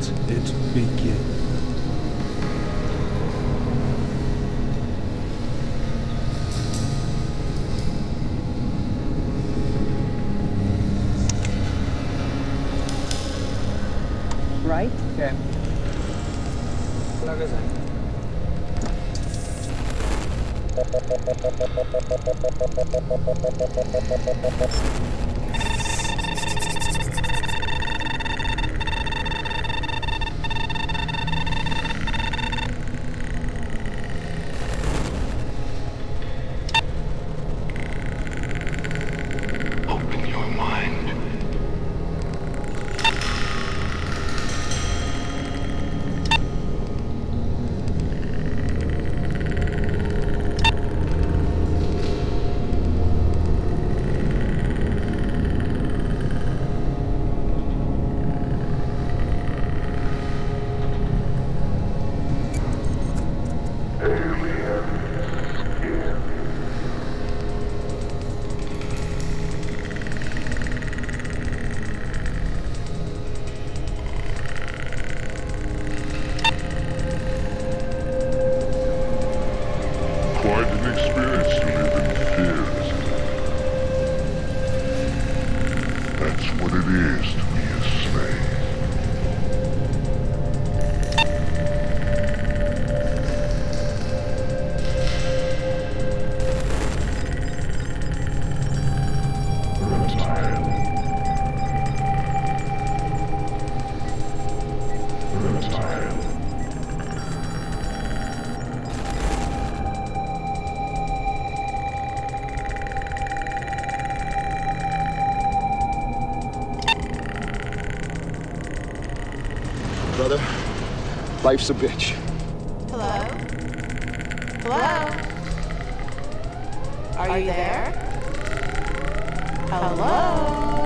let it begin. Right? Okay. Plug us in. That's what it is to be Brother, life's a bitch. Hello? Hello? Are you there? Hello?